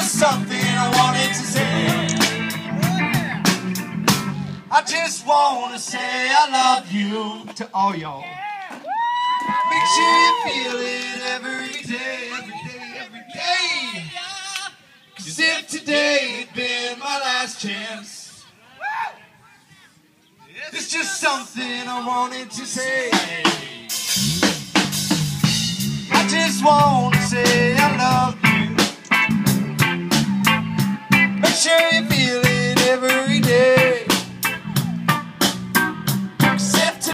just something I wanted to say. I just want to say I love you to all y'all. Make sure you feel it every day, every day, every day. Cause if today had been my last chance, there's just something I wanted to say. share